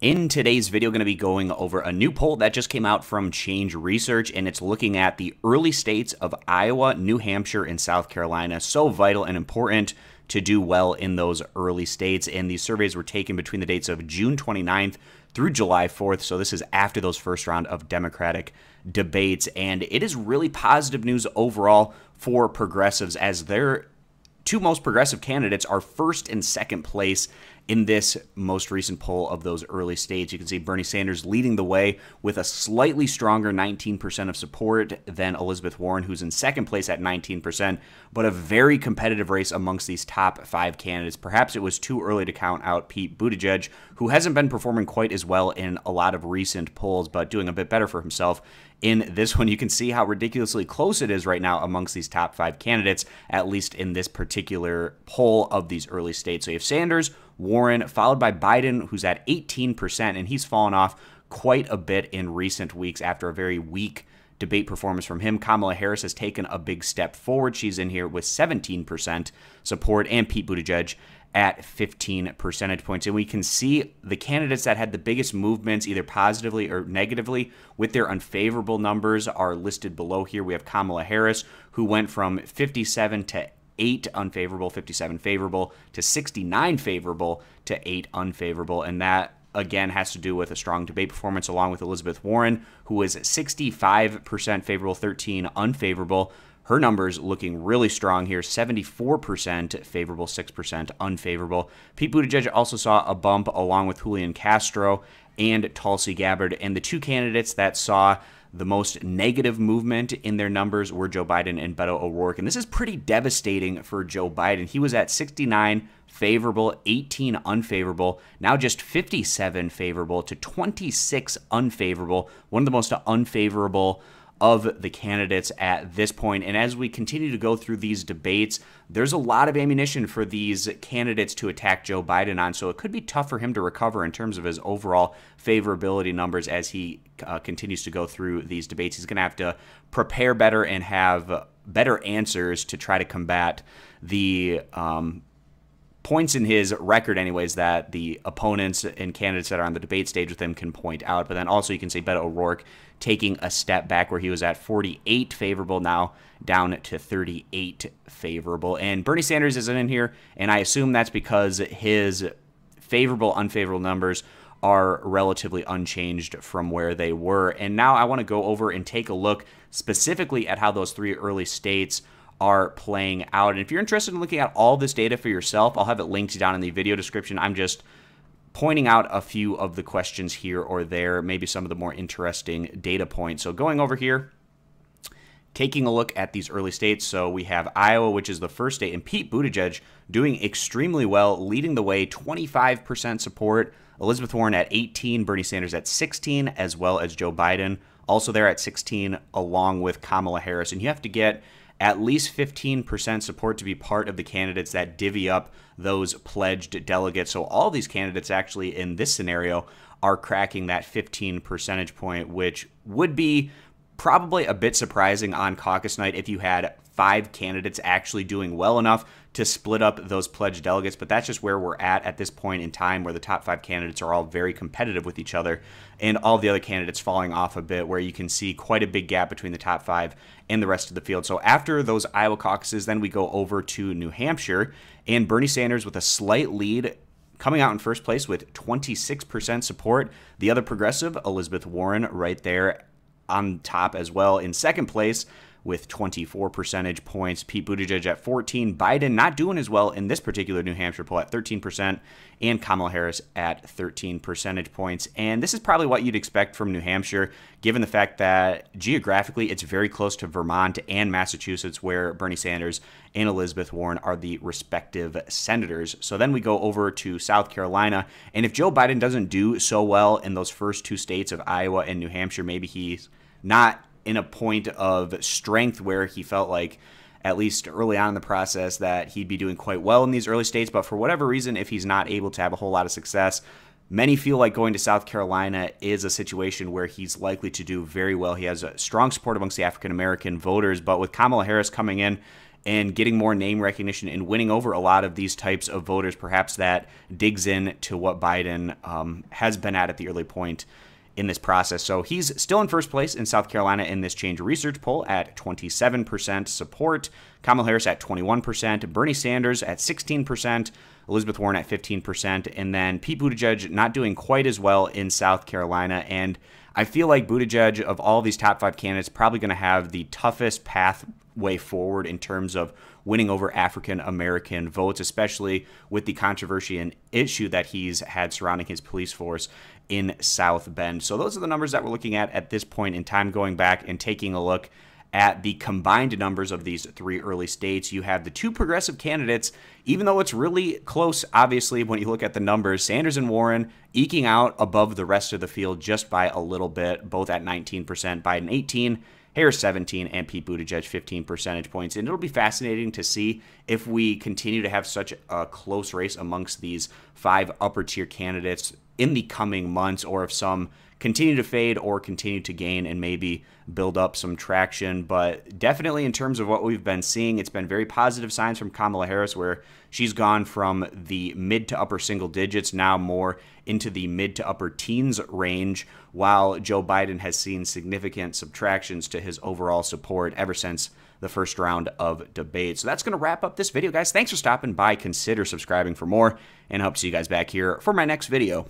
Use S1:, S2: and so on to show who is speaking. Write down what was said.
S1: In today's video, going to be going over a new poll that just came out from Change Research, and it's looking at the early states of Iowa, New Hampshire, and South Carolina. So vital and important to do well in those early states. And these surveys were taken between the dates of June 29th through July 4th. So this is after those first round of Democratic debates. And it is really positive news overall for progressives as their two most progressive candidates are first and second place in this most recent poll of those early states. You can see Bernie Sanders leading the way with a slightly stronger 19% of support than Elizabeth Warren, who's in second place at 19%, but a very competitive race amongst these top five candidates. Perhaps it was too early to count out Pete Buttigieg, who hasn't been performing quite as well in a lot of recent polls, but doing a bit better for himself in this one. You can see how ridiculously close it is right now amongst these top five candidates, at least in this particular poll of these early states. So you have Sanders, Warren, followed by Biden, who's at 18%, and he's fallen off quite a bit in recent weeks after a very weak debate performance from him. Kamala Harris has taken a big step forward. She's in here with 17% support, and Pete Buttigieg at 15 percentage points. And we can see the candidates that had the biggest movements, either positively or negatively, with their unfavorable numbers are listed below here. We have Kamala Harris, who went from 57 to 8 unfavorable, 57 favorable, to 69 favorable, to 8 unfavorable. And that again has to do with a strong debate performance along with Elizabeth Warren, who was 65% favorable, 13 unfavorable. Her numbers looking really strong here 74% favorable, 6% unfavorable. Pete Buttigieg also saw a bump along with Julian Castro and Tulsi Gabbard. And the two candidates that saw the most negative movement in their numbers were Joe Biden and Beto O'Rourke. And this is pretty devastating for Joe Biden. He was at 69 favorable, 18 unfavorable, now just 57 favorable to 26 unfavorable, one of the most unfavorable of the candidates at this point. And as we continue to go through these debates, there's a lot of ammunition for these candidates to attack Joe Biden on. So it could be tough for him to recover in terms of his overall favorability numbers as he uh, continues to go through these debates. He's going to have to prepare better and have better answers to try to combat the um, points in his record, anyways, that the opponents and candidates that are on the debate stage with him can point out. But then also you can say Beto O'Rourke taking a step back where he was at 48 favorable now down to 38 favorable. And Bernie Sanders isn't in here, and I assume that's because his favorable, unfavorable numbers are relatively unchanged from where they were. And now I want to go over and take a look specifically at how those three early states are playing out. And if you're interested in looking at all this data for yourself, I'll have it linked down in the video description. I'm just pointing out a few of the questions here or there, maybe some of the more interesting data points. So going over here, taking a look at these early states. So we have Iowa, which is the first state, and Pete Buttigieg doing extremely well, leading the way, 25% support. Elizabeth Warren at 18, Bernie Sanders at 16, as well as Joe Biden, also there at 16, along with Kamala Harris. And you have to get at least 15% support to be part of the candidates that divvy up those pledged delegates. So all these candidates actually in this scenario are cracking that 15 percentage point, which would be probably a bit surprising on caucus night if you had five candidates actually doing well enough to split up those pledged delegates, but that's just where we're at at this point in time where the top five candidates are all very competitive with each other and all the other candidates falling off a bit, where you can see quite a big gap between the top five and the rest of the field. So after those Iowa caucuses, then we go over to New Hampshire, and Bernie Sanders with a slight lead coming out in first place with 26% support. The other progressive, Elizabeth Warren, right there on top as well in second place with 24 percentage points. Pete Buttigieg at 14. Biden not doing as well in this particular New Hampshire poll at 13%, and Kamala Harris at 13 percentage points. And this is probably what you'd expect from New Hampshire, given the fact that geographically it's very close to Vermont and Massachusetts, where Bernie Sanders and Elizabeth Warren are the respective senators. So then we go over to South Carolina. And if Joe Biden doesn't do so well in those first two states of Iowa and New Hampshire, maybe he's not in a point of strength where he felt like at least early on in the process that he'd be doing quite well in these early states but for whatever reason if he's not able to have a whole lot of success many feel like going to South Carolina is a situation where he's likely to do very well he has a strong support amongst the African American voters but with Kamala Harris coming in and getting more name recognition and winning over a lot of these types of voters. Perhaps that digs in to what Biden um, has been at at the early point in this process. So he's still in first place in South Carolina in this change research poll at 27% support, Kamala Harris at 21%, Bernie Sanders at 16%, Elizabeth Warren at 15%, and then Pete Buttigieg not doing quite as well in South Carolina. And I feel like Buttigieg, of all these top five candidates, probably going to have the toughest pathway forward in terms of winning over African American votes, especially with the controversy and issue that he's had surrounding his police force in South Bend. So those are the numbers that we're looking at at this point in time, going back and taking a look at the combined numbers of these three early states. You have the two progressive candidates, even though it's really close, obviously, when you look at the numbers, Sanders and Warren eking out above the rest of the field just by a little bit, both at 19%, Biden 18, Harris 17, and Pete Buttigieg 15 percentage points. And it'll be fascinating to see if we continue to have such a close race amongst these five upper tier candidates in the coming months, or if some continue to fade or continue to gain and maybe build up some traction. But definitely, in terms of what we've been seeing, it's been very positive signs from Kamala Harris, where she's gone from the mid to upper single digits now more into the mid to upper teens range, while Joe Biden has seen significant subtractions to his overall support ever since the first round of debate. So that's going to wrap up this video, guys. Thanks for stopping by. Consider subscribing for more, and I hope to see you guys back here for my next video.